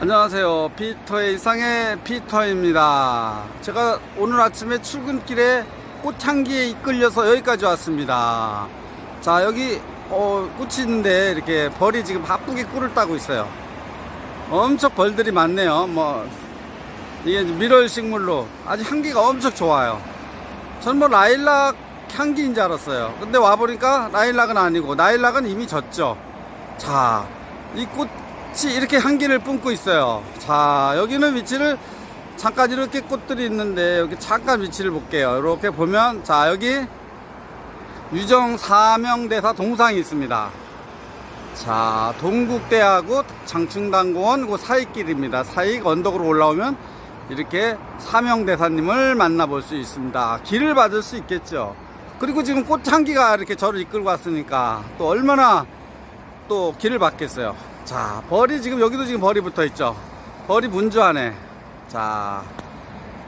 안녕하세요. 피터의 일상의 피터입니다. 제가 오늘 아침에 출근길에 꽃향기에 이끌려서 여기까지 왔습니다. 자, 여기, 어, 꽃이 있는데 이렇게 벌이 지금 바쁘게 꿀을 따고 있어요. 엄청 벌들이 많네요. 뭐, 이게 미럴 식물로 아주 향기가 엄청 좋아요. 전 뭐 라일락 향기인 줄 알았어요. 근데 와보니까 라일락은 아니고, 라일락은 이미 졌죠. 자, 이꽃 이 이렇게 향기를 뿜고 있어요. 자, 여기는 위치를 잠깐 이렇게 꽃들이 있는데 여기 잠깐 위치를 볼게요. 이렇게 보면 자, 여기 유정 사명대사 동상이 있습니다. 자, 동국대하고 장충당공원 그 사이길입니다. 사익 언덕으로 올라오면 이렇게 사명대사님을 만나볼 수 있습니다. 길을 받을 수 있겠죠. 그리고 지금 꽃향기가 이렇게 저를 이끌고 왔으니까 또 얼마나 또 길을 받겠어요. 자, 벌이 지금 여기도 지금 벌이 붙어 있죠. 벌이 분주하네. 자,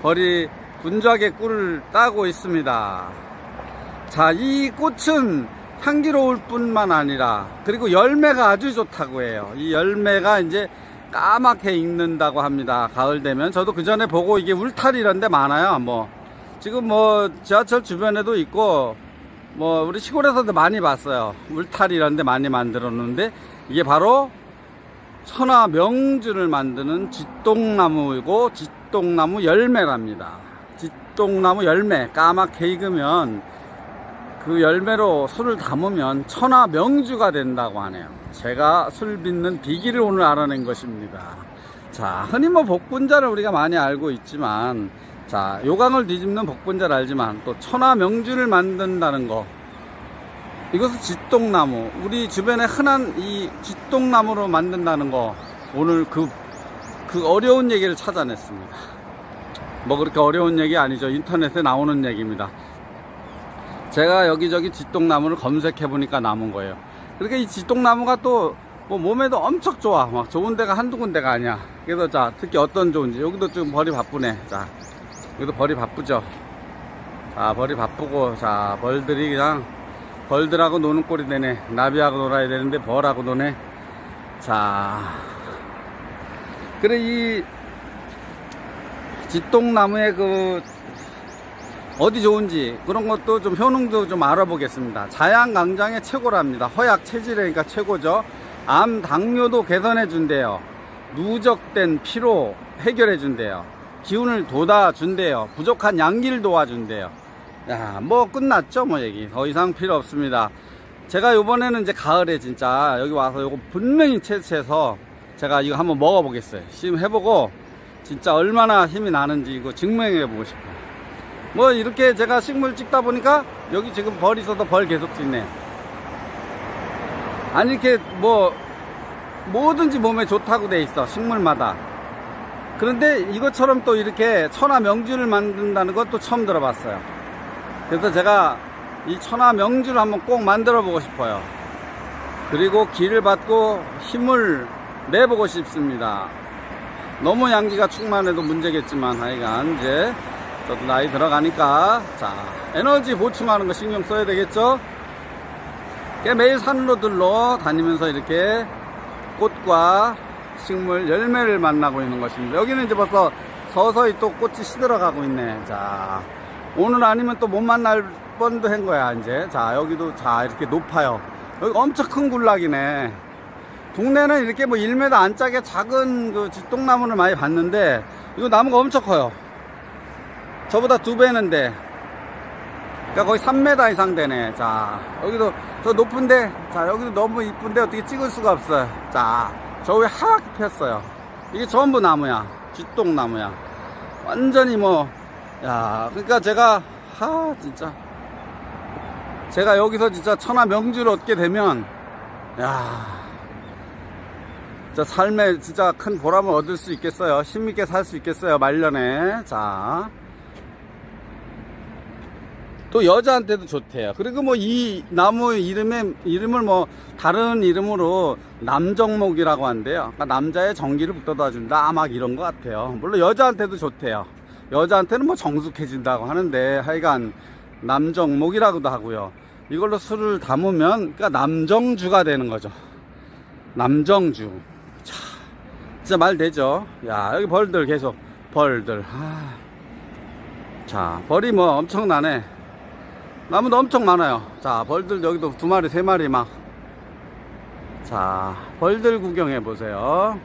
벌이 분주하게 꿀을 따고 있습니다. 자, 이 꽃은 향기로울 뿐만 아니라 그리고 열매가 아주 좋다고 해요. 이 열매가 이제 까맣게 익는다고 합니다. 가을 되면 저도 그 전에 보고 이게 울타리 이런 데 많아요. 뭐 지금 뭐 지하철 주변에도 있고 뭐 우리 시골에서도 많이 봤어요. 울타리 이런 데 많이 만들었는데 이게 바로 천하 명주를 만드는 쥐똥나무이고 쥐똥나무 열매랍니다. 쥐똥나무 열매 까맣게 익으면 그 열매로 술을 담으면 천하 명주가 된다고 하네요. 제가 술 빚는 비기를 오늘 알아낸 것입니다. 자, 흔히 뭐 복분자를 우리가 많이 알고 있지만, 자, 요강을 뒤집는 복분자를 알지만, 또 천하 명주를 만든다는 거. 이것은 쥐똥나무. 우리 주변에 흔한 이 쥐똥나무로 만든다는 거. 오늘 그, 그 어려운 얘기를 찾아냈습니다. 뭐 그렇게 어려운 얘기 아니죠. 인터넷에 나오는 얘기입니다. 제가 여기저기 쥐똥나무를 검색해 보니까 남은 거예요. 그러니까 이 쥐똥나무가 또 뭐 몸에도 엄청 좋아. 막 좋은 데가 한두 군데가 아니야. 그래서 자, 특히 어떤 좋은지. 여기도 지금 벌이 바쁘네. 자, 여기도 벌이 바쁘죠. 자, 벌이 바쁘고, 자, 벌들이 그냥 벌들하고 노는 꼴이 되네. 나비하고 놀아야 되는데 벌하고 노네. 자, 그래, 이 쥐똥나무의 그 어디 좋은지 그런 것도 좀 효능도 좀 알아보겠습니다. 자양강장의 최고랍니다. 허약 체질이니까 최고죠. 암, 당뇨도 개선해 준대요. 누적된 피로 해결해 준대요. 기운을 돋아 준대요. 부족한 양기를 도와준대요. 야, 뭐 끝났죠, 뭐 얘기. 더 이상 필요 없습니다. 제가 요번에는 이제 가을에 진짜 여기 와서 요거 분명히 채취해서 제가 이거 한번 먹어보겠어요. 시음해보고 진짜 얼마나 힘이 나는지 이거 증명해보고 싶어요. 뭐 이렇게 제가 식물 찍다 보니까 여기 지금 벌 있어서 벌 계속 찍네 아니 이렇게 뭐 뭐든지 몸에 좋다고 돼 있어 식물마다 그런데 이것처럼 또 이렇게 천하 명주를 만든다는 것도 처음 들어봤어요 그래서 제가 이 천하 명주를 한번 꼭 만들어 보고 싶어요. 그리고 길을 받고 힘을 내보고 싶습니다. 너무 양기가 충만해도 문제겠지만 하여간 이제 저도 나이 들어가니까 자 에너지 보충하는 거 신경 써야 되겠죠? 매일 산로들로 다니면서 이렇게 꽃과 식물 열매를 만나고 있는 것입니다. 여기는 이제 벌써 서서히 또 꽃이 시들어가고 있네. 자 오늘 아니면 또 못 만날 뻔도 한 거야 이제. 자 여기도 자 이렇게 높아요. 여기 엄청 큰 군락이네. 동네는 이렇게 뭐 1m 안짝에 작은 그 쥐똥나무를 많이 봤는데 이거 나무가 엄청 커요. 저보다 두 배는데 그러니까 거의 3m 이상 되네. 자 여기도 저 높은데 자 여기도 너무 이쁜데 어떻게 찍을 수가 없어요. 자 저 위에 하얗게 폈어요. 이게 전부 나무야. 쥐똥나무야. 완전히 뭐 야 그러니까 제가 하 진짜 제가 여기서 진짜 천하 명주를 얻게 되면 야 진짜 삶에 진짜 큰 보람을 얻을 수 있겠어요 힘있게 살 수 있겠어요 말년에 자 또 여자한테도 좋대요. 그리고 뭐 이 나무 이름에 이름을 뭐 다른 이름으로 남정목이라고 한대요. 그러니까 남자의 정기를 북돋아 준다. 막 이런 것 같아요. 물론 여자한테도 좋대요. 여자한테는 뭐 정숙해진다고 하는데 하여간 남정목이라고도 하고요. 이걸로 술을 담으면 그러니까 남정주가 되는 거죠. 남정주. 자, 진짜 말 되죠? 야, 여기 벌들 계속, 벌들. 아. 자, 벌이 뭐 엄청나네. 나무도 엄청 많아요. 자, 벌들 여기도 두 마리, 세 마리 막. 자, 벌들 구경해 보세요.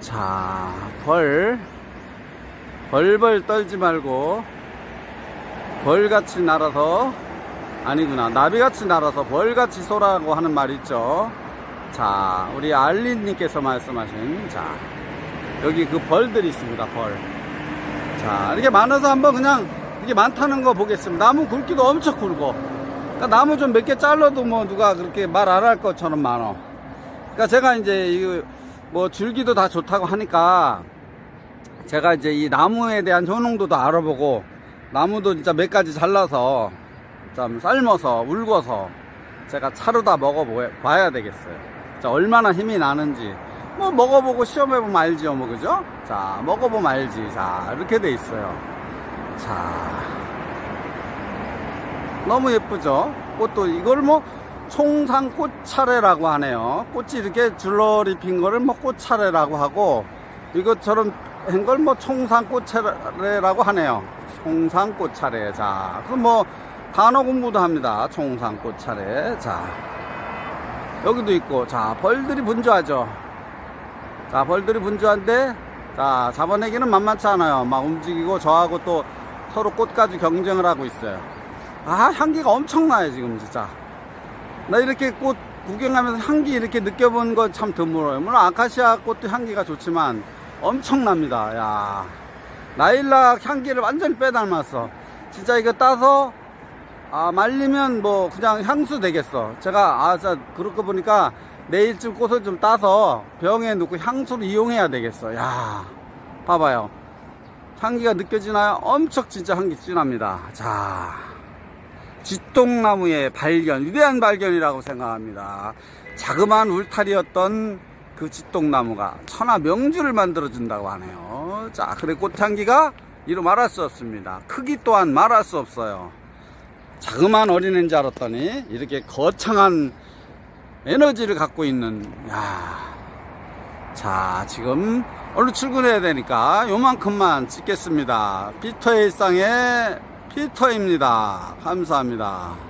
자, 벌. 벌벌 떨지 말고, 벌같이 날아서, 아니구나. 나비같이 날아서 벌같이 쏘라고 하는 말 있죠. 자, 우리 알린님께서 말씀하신, 자, 여기 그 벌들이 있습니다, 벌. 자, 이렇게 많아서 한번 그냥, 이게 많다는 거 보겠습니다. 나무 굵기도 엄청 굵고. 그러니까 나무 좀 몇 개 잘라도 뭐 누가 그렇게 말 안 할 것처럼 많어. 그러니까 제가 이제 이뭐 줄기도 다 좋다고 하니까 제가 이제 이 나무에 대한 효능도도 알아보고 나무도 진짜 몇 가지 잘라서 좀 삶아서 울궈서 제가 차로 다 먹어봐야 되겠어요. 자, 얼마나 힘이 나는지. 뭐 먹어보고 시험해보면 알죠, 뭐, 그죠? 자, 먹어보면 알지. 자, 이렇게 돼 있어요. 자. 너무 예쁘죠? 꽃도, 이걸 뭐, 총상 꽃차례라고 하네요. 꽃이 이렇게 줄러리 핀 거를 뭐 꽃차례라고 하고, 이것처럼 한걸 뭐 총상 꽃차례라고 하네요. 총상 꽃차례. 자, 그럼 뭐, 단어 공부도 합니다. 총상 꽃차례. 자. 여기도 있고, 자, 벌들이 분주하죠. 자, 벌들이 분주한데, 자, 잡아내기는 만만치 않아요. 막 움직이고, 저하고 또 서로 꽃까지 경쟁을 하고 있어요. 아, 향기가 엄청나요, 지금 진짜. 나 이렇게 꽃 구경하면서 향기 이렇게 느껴본 건 참 드물어요. 물론 아카시아 꽃도 향기가 좋지만 엄청납니다. 야. 라일락 향기를 완전히 빼닮았어. 진짜 이거 따서 아, 말리면 뭐 그냥 향수 되겠어. 제가 아, 자, 그럴 거 보니까 내일쯤 꽃을 좀 따서 병에 넣고 향수를 이용해야 되겠어. 야, 봐봐요. 향기가 느껴지나요? 엄청 진짜 향기 진합니다. 자, 쥐똥나무의 발견, 위대한 발견이라고 생각합니다. 자그마한 울타리였던 그 쥐똥나무가 천하 명주를 만들어준다고 하네요. 자, 그래 꽃향기가 이루 말할 수 없습니다. 크기 또한 말할 수 없어요. 자그마한 어린애인 줄 알았더니 이렇게 거창한 에너지를 갖고 있는 야. 자 지금 얼른 출근해야 되니까 요만큼만 찍겠습니다 피터의 일상의 피터입니다 감사합니다